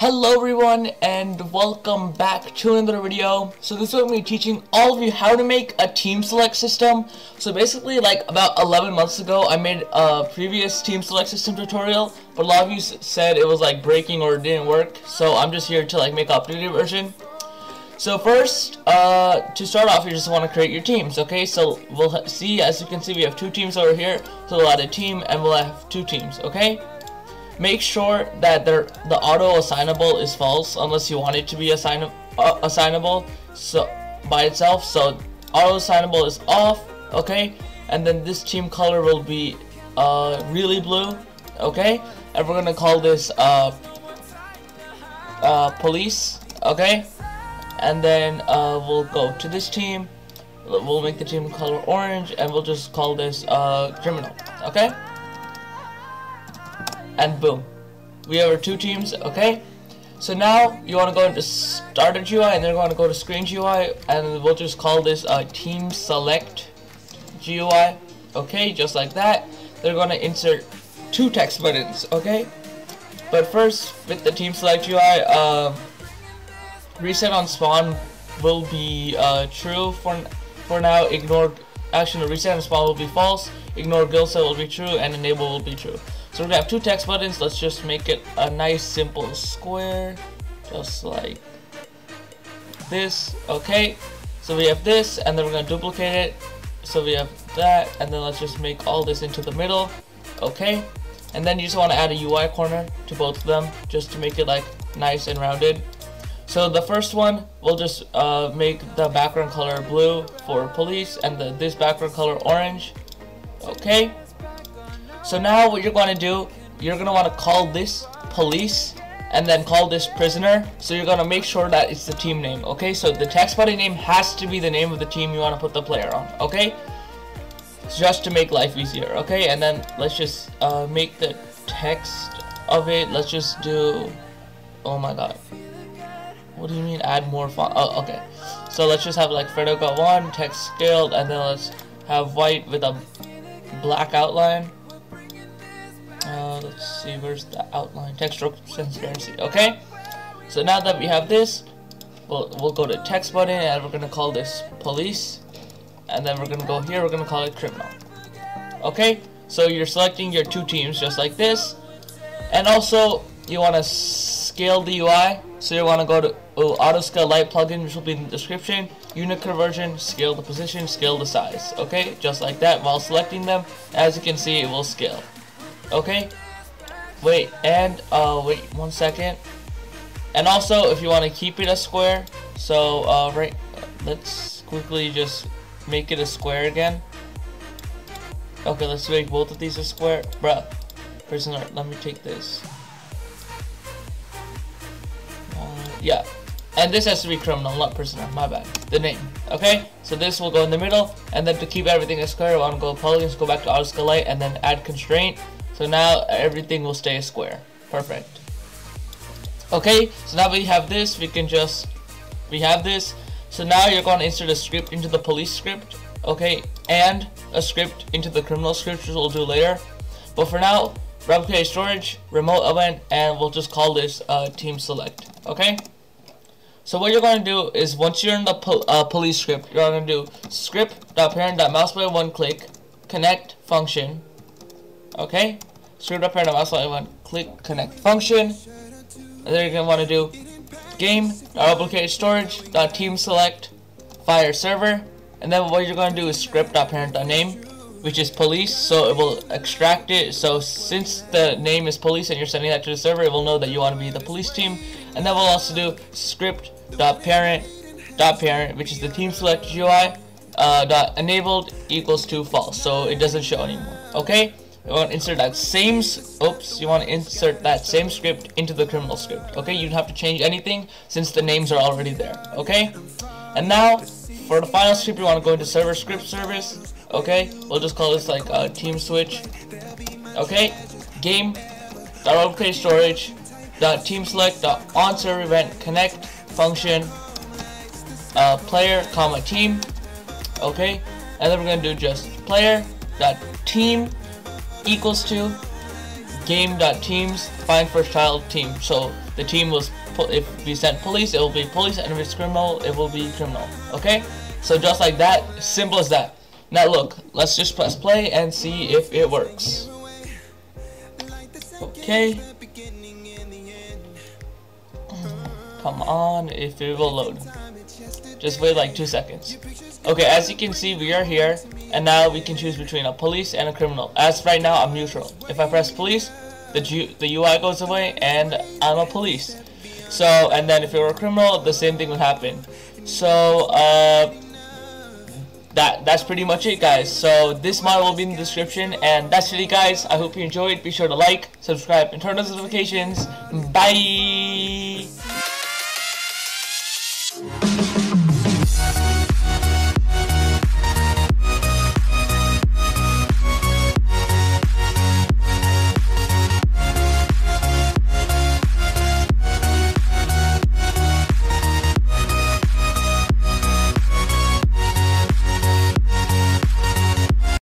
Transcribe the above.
Hello everyone and welcome back to another video. So this to be teaching all of you how to make a team select system. So basically like about 11 months ago I made a previous team select system tutorial but a lot of you said it was like breaking or didn't work. So I'm just here to like make an updated version. So first, uh, to start off, you just want to create your teams, okay? So we'll see, as you can see, we have two teams over here. So we'll add a team, and we'll have two teams, okay? Make sure that the auto assignable is false, unless you want it to be assign uh, assignable so by itself. So auto assignable is off, okay? And then this team color will be uh, really blue, okay? And we're gonna call this uh, uh, police, okay? and then uh, we'll go to this team we'll make the team color orange and we'll just call this uh, criminal okay and boom we have our two teams okay so now you want to go into starter GUI and then you want to go to screen GUI and we'll just call this uh, team select GUI okay just like that they're going to insert two text buttons okay but first with the team select UI uh, reset on spawn will be uh, true for for now. Ignore actually reset on spawn will be false. Ignore GUI inset will be true, and enable will be true. So we have two text buttons. Let's just make it a nice simple square, just like this. Okay. So we have this, and then we're gonna duplicate it. So we have that, and then let's just make all this into the middle. Okay. And then you just want to add a UI corner to both of them, just to make it like nice and rounded. So the first one, we'll just uh, make the background color blue for police and the, this background color orange. Okay. So now what you're going to do, you're going to want to call this police and then call this prisoner. So you're going to make sure that it's the team name. Okay. So the text body name has to be the name of the team you want to put the player on. Okay. Just to make life easier. Okay. And then let's just uh, make the text of it. Let's just do, oh my god. What do you mean add more font? Oh, okay. So let's just have like Fredoka One, text scaled, and then let's have white with a black outline. Let's see, where's the outline? Text stroke transparency. Okay. So now that we have this, we'll we'll go to text button and we're gonna call this police, and then we're gonna go here. We're gonna call it criminal. Okay. So you're selecting your two teams just like this, and also you want to scale the UI. So you want to go to oh, AutoScale Lite plugin, which will be in the description. Unit conversion, scale the position, scale the size. Okay, just like that. While selecting them, as you can see, it will scale. Okay. Wait, and uh, wait one second. And also, if you want to keep it a square, so uh, right, let's quickly just make it a square again. Okay, let's make both of these a square. Bruh, prisoner, let me take this. yeah. And this has to be criminal, not prisoner, my bad. The name, okay? So this will go in the middle, and then to keep everything a square, I want to go polygons, go back to AutoScale Lite, and then add constraint. So now everything will stay square. Perfect. Okay, so now we have this, we can just, we have this. So now you're going to insert a script into the police script, okay? And a script into the criminal script, which we'll do later. But for now, replicate storage, remote event, and we'll just call this uh, team select okay? So what you're going to do is once you're in the po uh, police script, you're going to do script.parent.mouse one click connect function, okay? Script.parent.mouse by one click connect function, and then you're to want to do game duplicate storage dot team select fire server, and then what you're going to do is script dot parent dot name, which is police, so it will extract it. So since the name is police and you're sending that to the server, it will know that you want to be the police team. And then we'll also do script dot parent dot parent, which is the team select GUI, uh, dot enabled equals to false, so it doesn't show anymore. Okay? You want to insert that same, oops, you want to insert that same script into the criminal script. Okay? You don't have to change anything since the names are already there. Okay? And now, for the final script, you want to go into server script service okay we'll just call this like uh, team switch okay game dot storage dot team select dot on server event connect function uh, player comma team okay and then we're gonna do just player dot team equals to game dot teams find first child team so the team was put if we send police, it will be police, and if it's criminal, it will be criminal. Okay? So just like that, simple as that. Now look, let's just press play and see if it works. Okay. Come on, if it will load. Just wait like two seconds. Okay, as you can see, we are here, and now we can choose between a police and a criminal. As right now, I'm neutral. If I press police, the, G the UI goes away, and I'm a police. So, and then if you're a criminal, the same thing would happen. So, uh, that that's pretty much it guys so this model will be in the description and that's it guys i hope you enjoyed be sure to like subscribe and turn on notifications bye